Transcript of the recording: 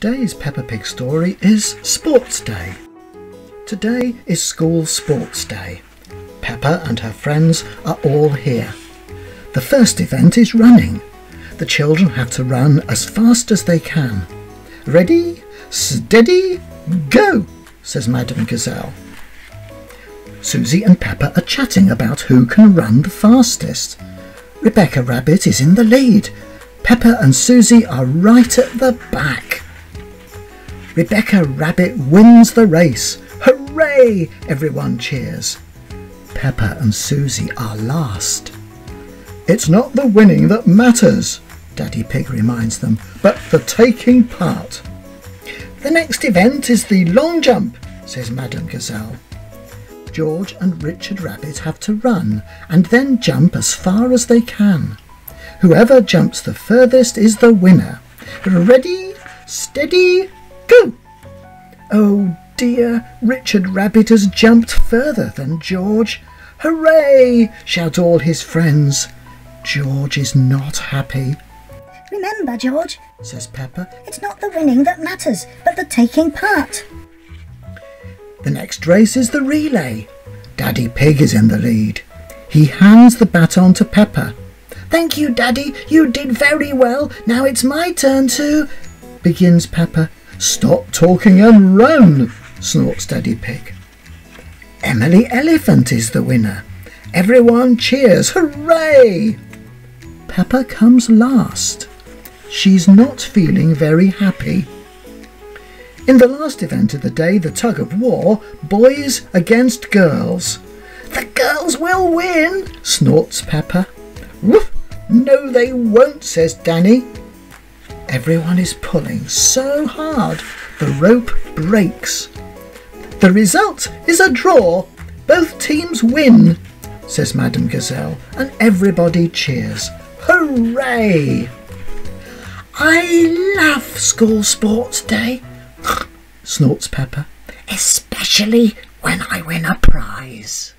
Today's Peppa Pig story is Sports Day. Today is school sports day. Peppa and her friends are all here. The first event is running. The children have to run as fast as they can. Ready, steady, go, says Madame Gazelle. Susie and Peppa are chatting about who can run the fastest. Rebecca Rabbit is in the lead. Peppa and Susie are right at the back. Rebecca Rabbit wins the race. Hooray! Everyone cheers. Peppa and Susie are last. It's not the winning that matters, Daddy Pig reminds them, but the taking part. The next event is the long jump, says Madame Gazelle. George and Richard Rabbit have to run and then jump as far as they can. Whoever jumps the furthest is the winner. Ready, steady, go! Oh dear, Richard Rabbit has jumped further than George. Hooray! shout all his friends. George is not happy, Remember, George, says Peppa. it's not the winning that matters, but the taking part. The next race is the relay. Daddy Pig is in the lead. He hands the baton to Peppa. Thank you, Daddy. You did very well. Now it's my turn to. begins Peppa. Stop talking and run, snorts Daddy Pig. Emily Elephant is the winner. Everyone cheers. Hooray! Peppa comes last. She's not feeling very happy. In the last event of the day, the tug of war, boys against girls. The girls will win, snorts Peppa. Woof! No, they won't, says Danny. Everyone is pulling so hard the rope breaks. The result is a draw. Both teams win, says Madame Gazelle, and everybody cheers. Hooray! I love school sports day, snorts Peppa, especially when I win a prize.